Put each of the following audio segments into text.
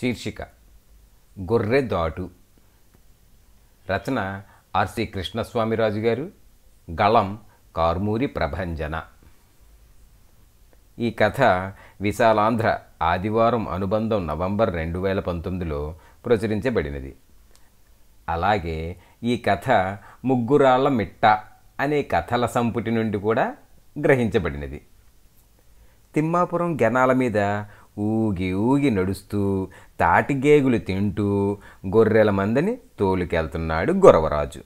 శీర్షిక. గొర్రె దాటు. రచన ఆర్సి కృష్ణస్వామిరాజు గారు. గళం కార్మూరి ప్రభంజన. ఈ కథ విశాలాంధ్ర ఆదివారం అనుబంధం నవంబర్ రెండు వేల పంతొమ్మిదిలో ప్రచురించబడినది. అలాగే ఈ కథ ముగ్గురాళ్ళ మిట్ట అనే కథల సంపుటి నుండి కూడా గ్రహించబడినది. తిమ్మాపురం గెనాల మీద ఊగి ఊగి నడుస్తూ తాటిగేగులు తింటూ గొర్రెల మందని తోలుకెళ్తున్నాడు గొరవరాజు.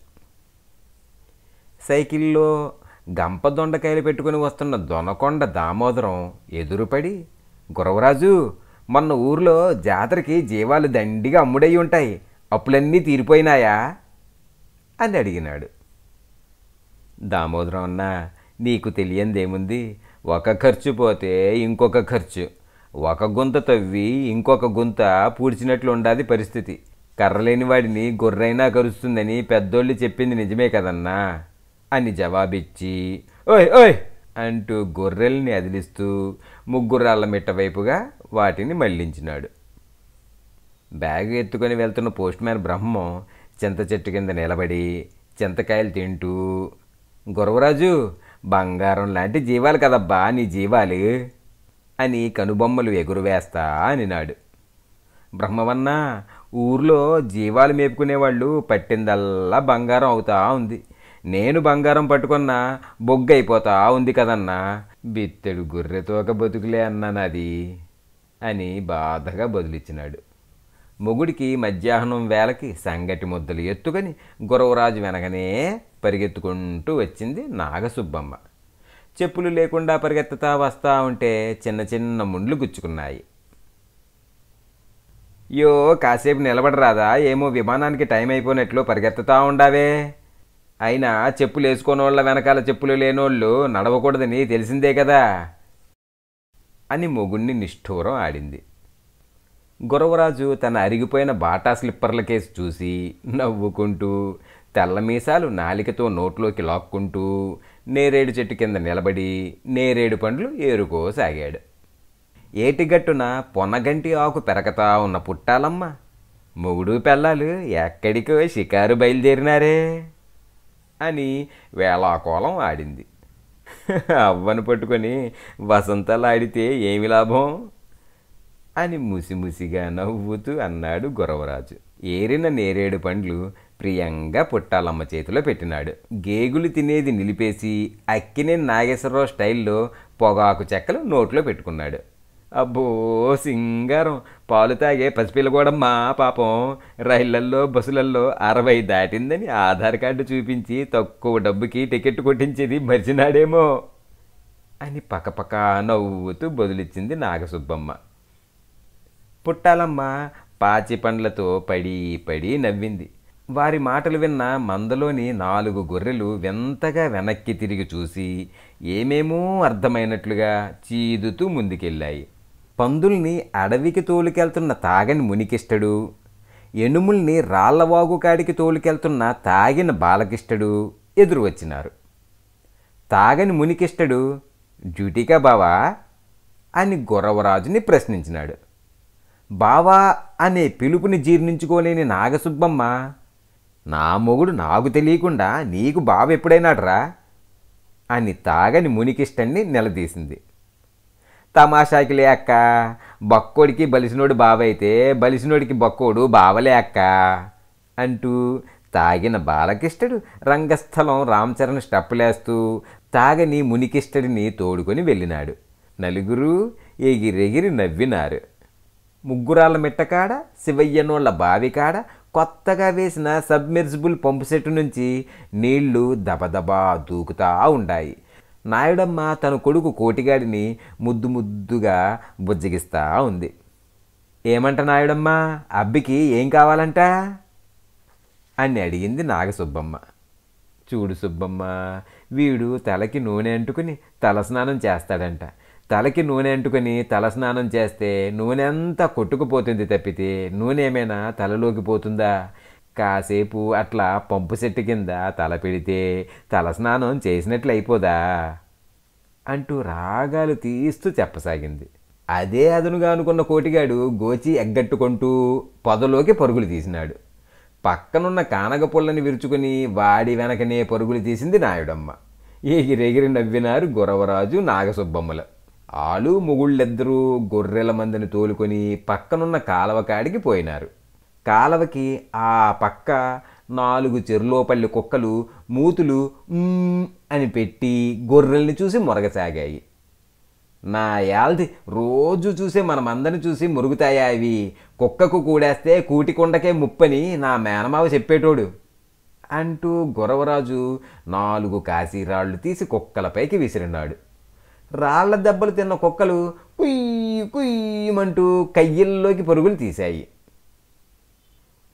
సైకిల్లో గంప దొండకాయలు పెట్టుకుని వస్తున్న దొనకొండ దామోదరం ఎదురుపడి గురవరాజు మొన్న ఊర్లో జాతరకి జీవాలు దండిగా అమ్ముడై ఉంటాయి అప్పులన్నీ తీరిపోయినాయా? అని అడిగినాడు. దామోదరం అన్న నీకు తెలియందేముంది? ఒక ఖర్చు పోతే ఇంకొక ఖర్చు. ఒక గుంత తవ్వి ఇంకొక గుంత పూడ్చినట్లు ఉండాది పరిస్థితి. కర్రలేని వాడిని గొర్రైనా కరుస్తుందని పెద్దోళ్ళు చెప్పింది నిజమే కదన్నా? అని జవాబిచ్చి ఓయ్ ఓయ్! అంటూ గొర్రెల్ని అదిలిస్తూ ముగ్గురాళ్ళ మిట్ట వైపుగా వాటిని మళ్ళించినాడు. బ్యాగ్ ఎత్తుకొని వెళ్తున్న పోస్ట్ మ్యాన్ బ్రహ్మం చింత చెట్టు కింద నిలబడి చింతకాయలు తింటూ గురవరాజు బంగారం లాంటి జీవాలు కదబ్బా నీ జీవాలు? అని కనుబొమ్మలు ఎగురువేస్తా అనినాడు. బ్రహ్మవన్న ఊర్లో జీవాలు మేపుకునేవాళ్ళు పట్టిందల్లా బంగారం అవుతా ఉంది. నేను బంగారం పట్టుకున్నా బొగ్గైపోతా ఉంది కదన్నా. బిత్తెడు గొర్రెతోక బతుకులే అన్నానది అని బాధగా బదులిచ్చినాడు. మొగుడికి మధ్యాహ్నం వేళకి సంగటి ముద్దలు ఎత్తుకొని గురవరాజు వెనకనే పరిగెత్తుకుంటూ వచ్చింది నాగసుబ్బమ్మ. చెప్పులు లేకుండా పరిగెత్తుతా వస్తా ఉంటే చిన్న చిన్న ముండ్లు గుచ్చుకున్నాయి. యో కాసేపు నిలబడరాదా? ఏమో విమానానికి టైం అయిపోయినట్లు పరిగెత్తుతా ఉండావే. అయినా చెప్పులు వేసుకోనోళ్ళ వెనకాల చెప్పులు లేనోళ్ళు నడవకూడదని తెలిసిందే కదా? అని మొగుణ్ణి నిష్ఠూరం ఆడింది. గురవరాజు తన అరిగిపోయిన బాటా స్లిప్పర్ల కేసు చూసి నవ్వుకుంటూ తెల్ల మీసాలు నాలికతో నోట్లోకి లాక్కుంటూ నేరేడు చెట్టు కింద నిలబడి నేరేడు పండ్లు ఏరుకోసాగాడు. ఏటిగట్టున పొనగంటి ఆకు పెరగతా ఉన్న పుట్టాలమ్మ మొగుడు పెళ్ళాలు ఎక్కడికో షికారు బయలుదేరినారే అని వేళాకోలం ఆడింది. అవ్వను పట్టుకొని వసంతాలు ఆడితే ఏమి లాభం? అని ముసిముసిగా నవ్వుతూ అన్నాడు గురవరాజు. ఏరిన నేరేడు పండ్లు ప్రియంగా పుట్టాలమ్మ చేతిలో పెట్టినాడు. గేగులు తినేది నిలిపేసి అక్కినే నాగేశ్వరరావు స్టైల్లో పొగాకు చెక్కలు నోట్లో పెట్టుకున్నాడు. అబ్బో సింగారం. పాలు తాగే పసిపిల్ల కూడా మా పాపం. రైళ్ళల్లో బస్సులల్లో అరవై దాటిందని ఆధార్ కార్డు చూపించి తక్కువ డబ్బుకి టికెట్ కొట్టించేది మర్చినాడేమో అని పకపక నవ్వుతూ బదులిచ్చింది నాగసుబ్బమ్మ. పుట్టాలమ్మ పాచి పండ్లతో పడి పడి నవ్వింది. వారి మాటలు విన్న మందలోని నాలుగు గొర్రెలు వింతగా వెనక్కి తిరిగి చూసి ఏమేమో అర్థమైనట్లుగా చీదుతూ ముందుకెళ్ళాయి. పందుల్ని అడవికి తోలుకెళ్తున్న తాగని మునికిష్టడు. ఎనుముల్ని రాళ్ళవాగు కాడికి తోలుకెళ్తున్న తాగిన బాలకిష్టడు ఎదురు వచ్చినారు. తాగని మునికిష్టడు డ్యూటీకా బావా? అని గొరవరాజుని ప్రశ్నించినాడు. బావా అనే పిలుపుని జీర్ణించుకోలేని నాగసుబ్బమ్మ నా మొగుడు నాకు తెలియకుండా నీకు బావ ఎప్పుడైనాడ్రా? అని తాగని మునికిష్టన్ని నిలదీసింది. తమాషాకిలే లేక్క బక్కోడికి బలిసినోడు బావైతే బలిసినోడికి బక్కోడు బావలేక్క అంటూ తాగిన బాలకిష్టడు రంగస్థలం రామచరణ్ స్టెప్పులేస్తూ తాగని మునికిష్టడిని తోడుకొని వెళ్ళినాడు. నలుగురు ఎగిరెగిరి నవ్వినారు. ముగ్గురాళ్ళ మిట్టకాడ శివయ్యనోళ్ళ బావికాడ కొత్తగా వేసిన సబ్మెర్సిబుల్ పంపు సెట్టు నుంచి నీళ్ళు దబదబా దూకుతా ఉండాయి. నాయుడమ్మ తన కొడుకు కోటిగాడిని ముద్దు ముద్దుగా బుజ్జగిస్తా ఉంది. ఏమంట నాయుడమ్మ? అబ్బికి ఏం కావాలంట? అని అడిగింది నాగసుబ్బమ్మ. చూడు సుబ్బమ్మ వీడు తలకి నూనె అంటుకుని తలస్నానం చేస్తాడంట. తలకి నూనె అంటుకొని తలస్నానం చేస్తే నూనె అంతా కొట్టుకుపోతుంది తప్పితే నూనె ఏమైనా తలలోకి పోతుందా? కాసేపు అట్లా పంపు సెట్టు కింద తల పెడితే తల స్నానం చేసినట్లు అయిపోదా? అంటూ రాగాలు తీస్తూ చెప్పసాగింది. అదే అదనుగా అనుకున్న కోటిగాడు గోచి ఎగ్గట్టుకుంటూ పొదలోకి పరుగులు తీసినాడు. పక్కనున్న కానగ పుల్లని విరుచుకుని వాడి వెనకనే పరుగులు తీసింది నాయుడమ్మ. ఎగిరెగిరి నవ్వినారు గురవరాజు నాగసుబ్బమ్మలు. ఆలు మొగుళ్ళిద్దరూ గొర్రెల మందని తోలుకొని పక్కనున్న కాలవ కాడికి పోయినారు. కాలవకి ఆ పక్క నాలుగు చెరులోపల్లి కుక్కలు మూతులు అని పెట్టి గొర్రెల్ని చూసి మొరగసాగాయి. నా యాల్ది రోజు చూసే మనమందరిని చూసి మురుగుతాయా అవి కుక్కకు కూడేస్తే కూటికొండకే ముప్పని నా మేనమావ చెప్పేటోడు అంటూ గురవరాజు నాలుగు కాశీరాళ్ళు తీసి కుక్కలపైకి విసిరినాడు. రాళ్ళ దెబ్బలు తిన్న కుక్కలు కుయ్యి కుయ్యమంటూ కయ్యిల్లోకి పరుగులు తీశాయి.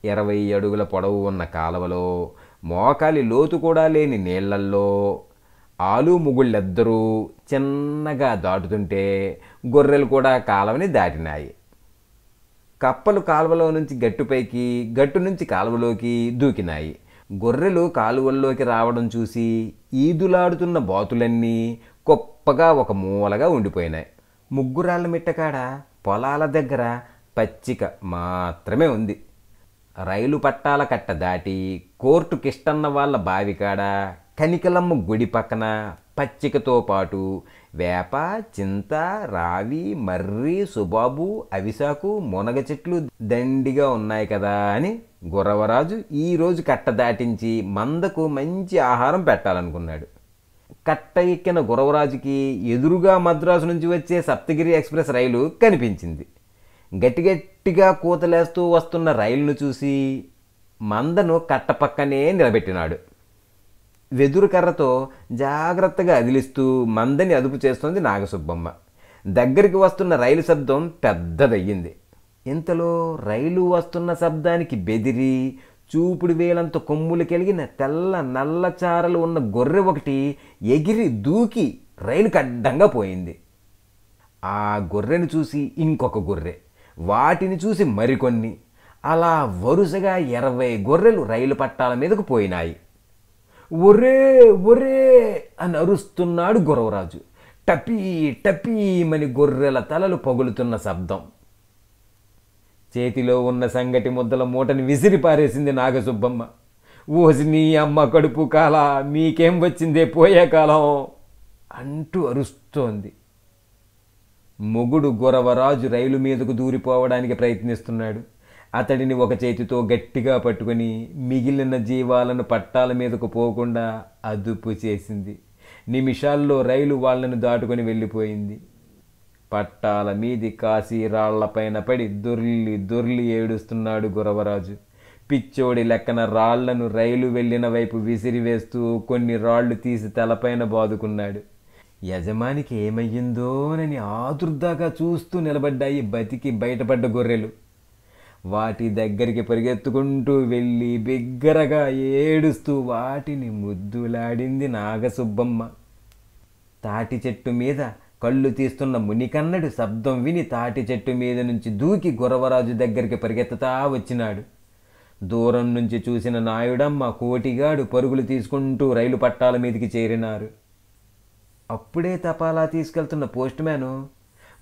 ఇరవై అడుగుల పొడవు ఉన్న కాలవలో మోకాలి లోతు కూడా లేని నీళ్ళల్లో ఆలు ముగుళ్ళెద్దరూ చిన్నగా దాటుతుంటే గొర్రెలు కూడా కాలవని దాటినాయి. కప్పలు కాలువలో నుంచి గట్టుపైకి గట్టు నుంచి కాలువలోకి దూకినాయి. గొర్రెలు కాలువల్లోకి రావడం చూసి ఈదులాడుతున్న బాతులన్నీ గొప్పగా ఒక మూలగా ఉండిపోయినాయి. ముగ్గురాళ్ళ మిట్టకాడ పొలాల దగ్గర పచ్చిక మాత్రమే ఉంది. రైలు పట్టాల కట్ట దాటి కోర్టు కిష్టన్న వాళ్ళ బావికాడ కనికలమ్మ గుడి పక్కన పచ్చికతో పాటు వేప చింత రావి మర్రి సుబాబు అవిసాకు మునగ చెట్లు దండిగా ఉన్నాయి కదా అని గురవరాజు ఈరోజు కట్ట దాటించి మందకు మంచి ఆహారం పెట్టాలనుకున్నాడు. కట్ట ఎక్కిన గురవరాజుకి ఎదురుగా మద్రాసు నుంచి వచ్చే సప్తగిరి ఎక్స్ప్రెస్ రైలు కనిపించింది. గట్టిగట్టిగా కూతలేస్తూ వస్తున్న రైలును చూసి మందను కట్ట పక్కనే నిలబెట్టినాడు. వెదురు కర్రతో జాగ్రత్తగా అదిలిస్తూ మందని అదుపు చేస్తోంది నాగసుబ్బమ్మ. దగ్గరికి వస్తున్న రైలు శబ్దం పెద్దదయ్యింది. ఇంతలో రైలు వస్తున్న శబ్దానికి బెదిరి చూపుడు వేలంత కొమ్ములు కలిగిన తెల్ల నల్ల చారలు ఉన్న గొర్రె ఒకటి ఎగిరి దూకి రైలుకి అడ్డంగా పోయింది. ఆ గొర్రెను చూసి ఇంకొక గొర్రె వాటిని చూసి మరికొన్ని. అలా వరుసగా ఇరవై గొర్రెలు రైలు పట్టాల మీదకు పోయినాయి. ఒరే ఒరే అని అరుస్తున్నాడు గురవరాజు. టపీ టపీమని గొర్రెల తలలు పగులుతున్న శబ్దం. చేతిలో ఉన్న సంగటి ముద్దల మూటని విసిరి పారేసింది నాగసుబ్బమ్మ. ఓసి నీ అమ్మ కడుపు కాల మీకేం వచ్చిందే పోయే కాలం అంటూ అరుస్తోంది. మొగుడు గొరవరాజు రైలు మీదకు దూరిపోవడానికి ప్రయత్నిస్తున్నాడు. అతడిని ఒక చేతితో గట్టిగా పట్టుకొని మిగిలిన జీవాలను పట్టాల మీదకు పోకుండా అదుపు చేసింది. నిమిషాల్లో రైలు వాళ్ళను దాటుకొని వెళ్ళిపోయింది. పట్టాల మీది కాశీ రాళ్ళపైన పడి దొర్లి దొర్లి ఏడుస్తున్నాడు గురవరాజు. పిచ్చోడి లెక్కన రాళ్ళను రైలు వెళ్ళిన వైపు విసిరివేస్తూ కొన్ని రాళ్ళు తీసి తలపైన బాదుకున్నాడు. యజమానికి ఏమయ్యిందోనని ఆదుర్దాగా చూస్తూ నిలబడ్డాయి బతికి బయటపడ్డ గొర్రెలు. వాటి దగ్గరికి పరిగెత్తుకుంటూ వెళ్ళి బిగ్గరగా ఏడుస్తూ వాటిని ముద్దులాడింది నాగసుబ్బమ్మ. తాటి చెట్టు మీద కళ్ళు తీస్తున్న మునికన్నడు శబ్దం విని తాటి చెట్టు మీద నుంచి దూకి గురవరాజు దగ్గరికి పరిగెత్తుతా వచ్చినాడు. దూరం నుంచి చూసిన నాయుడమ్మ కోటిగాడు పరుగులు తీసుకుంటూ రైలు పట్టాల మీదకి చేరినారు. అప్పుడే తపాలా తీసుకెళ్తున్న పోస్ట్ మ్యాను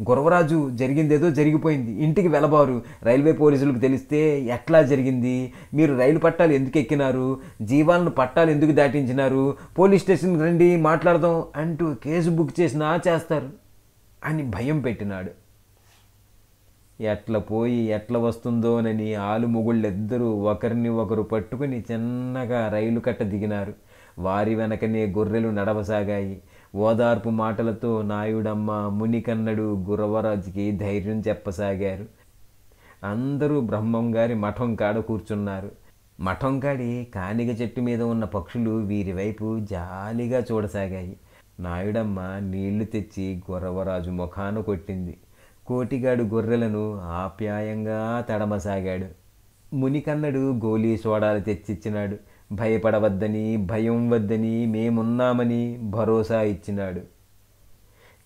గురవరాజు జరిగిందేదో జరిగిపోయింది. ఇంటికి వెలబారు. రైల్వే పోలీసులకు తెలిస్తే ఎట్లా జరిగింది? మీరు రైలు పట్టాలు ఎందుకు ఎక్కినారు? జీవాలను పట్టాలు ఎందుకు దాటించినారు? పోలీస్ స్టేషన్కి రండి మాట్లాడదాం అంటూ కేసు బుక్ చేసినా చేస్తారు అని భయం పెట్టినాడు. ఎట్ల పోయి ఎట్ల వస్తుందోనని ఆలుముగుళ్ళిద్దరూ ఒకరిని ఒకరు పట్టుకుని చిన్నగా రైలు కట్ట దిగినారు. వారి వెనకనే గొర్రెలు నడవసాగాయి. ఓదార్పు మాటలతో నాయుడమ్మ మునికన్నడు గురవరాజుకి ధైర్యం చెప్పసాగారు. అందరూ బ్రహ్మం గారి మఠం కాడ కూర్చున్నారు. మఠం కాడి కానిగ చెట్టు మీద ఉన్న పక్షులు వీరి వైపు జాలిగా చూడసాగాయి. నాయుడమ్మ నీళ్ళు తెచ్చి గురవరాజు ముఖాన కొట్టింది. కోటిగాడు గొర్రెలను ఆప్యాయంగా తడమసాగాడు. మునికన్నడు గోలీ సోడాలు తెచ్చిచ్చినాడు. భయపడవద్దని భయం వద్దని మేమున్నామని భరోసా ఇచ్చినాడు.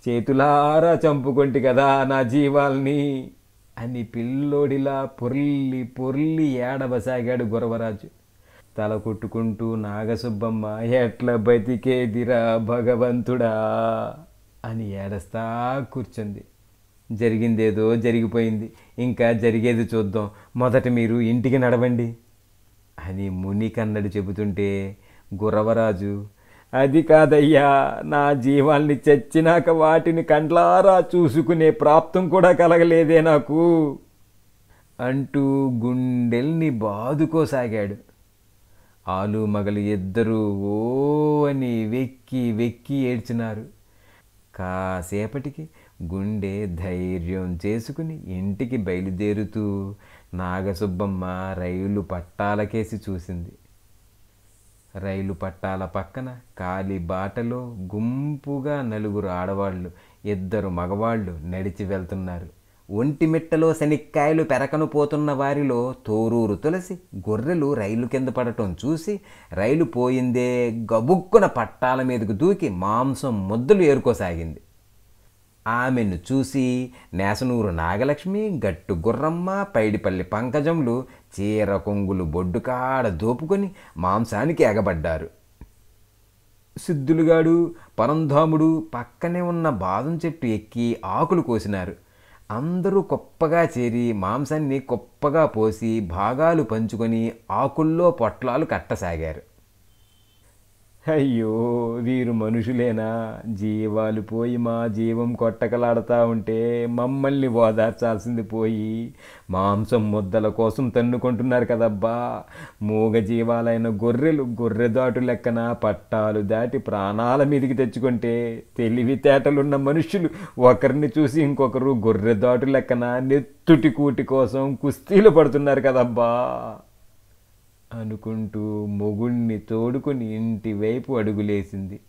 చేతులారా చంపుకొంటి కదా నా జీవాల్ని అని పిల్లోడిలా పొర్లి పొర్లి ఏడవసాగాడు గురవరాజు. తల కొట్టుకుంటూ నాగసుబ్బమ్మ ఎట్ల బతికేదిరా భగవంతుడా అని ఏడస్తా కూర్చుంది. జరిగిందేదో జరిగిపోయింది. ఇంకా జరిగేది చూద్దాం. మొదట మీరు ఇంటికి నడవండి. అని ముని కన్నడు చెబుతుంటే గురవరాజు అది కాదయ్యా నా జీవాల్ని చచ్చినాక వాటిని కండ్లారా చూసుకునే ప్రాప్తం కూడా కలగలేదే నాకు అంటూ గుండెల్ని బాదుకోసాగాడు. ఆలు మగలు ఇద్దరూ ఓ అని వెక్కి వెక్కి ఏడ్చినారు. కాసేపటికి గుండె ధైర్యం చేసుకుని ఇంటికి బయలుదేరుతూ నాగసుబ్బమ్మ రైలు పట్టాలకేసి చూసింది. రైలు పట్టాల పక్కన కాలి బాటలో గుంపుగా నలుగురు ఆడవాళ్ళు ఇద్దరు మగవాళ్ళు నడిచి వెళ్తున్నారు. ఒంటిమిట్టలో శనిక్కాయలు పెరకను పోతున్న వారిలో తోరూరు తులసి గొర్రెలు రైలు కింద పడటం చూసి రైలు పోయిందే గబుక్కున పట్టాల మీదకు దూకి మాంసం ముద్దలు ఏరుకోసాగింది. ఆమెను చూసి నేసనూరు నాగలక్ష్మి గట్టు గుర్రమ్మ పైడిపల్లి పంకజములు చీర కొంగులు బొడ్డుకాడ దోపుకొని మాంసానికి ఎగబడ్డారు. సిద్ధులుగాడు పరంధాముడు పక్కనే ఉన్న బాదం చెట్టు ఎక్కి ఆకులు కోసినారు. అందరూ గొప్పగా చేరి మాంసాన్ని గొప్పగా పోసి భాగాలు పంచుకొని ఆకుల్లో పొట్లాలు కట్టసాగారు. అయ్యో వీరు మనుషులేనా? జీవాలు పోయి మా జీవం కొట్టకలాడుతూ ఉంటే మమ్మల్ని ఓదార్చాల్సింది పోయి మాంసం ముద్దల కోసం తన్నుకుంటున్నారు కదబ్బా. మూగ జీవాలైన గొర్రెలు గొర్రెదాటు లెక్కన పట్టాలు దాటి ప్రాణాల మీదకి తెచ్చుకుంటే తెలివితేటలున్న మనుషులు ఒకరిని చూసి ఇంకొకరు గొర్రెదాటు లెక్కన నెత్తుటి కూటి కోసం కుస్తీలు పడుతున్నారు కదబ్బా. అనుకుంటూ మొగుణ్ణి తోడుకుని ఇంటి వైపు అడుగులేసింది.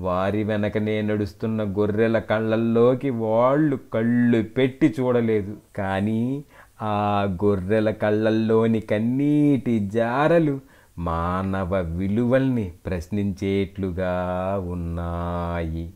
వారి వెనకనే నడుస్తున్న గొర్రెల కళ్ళల్లోకి వాళ్ళు కళ్ళు పెట్టి చూడలేదు. కానీ ఆ గొర్రెల కళ్ళల్లోని కన్నీటి జారలు మానవ విలువల్ని ప్రశ్నించేట్లుగా ఉన్నాయి.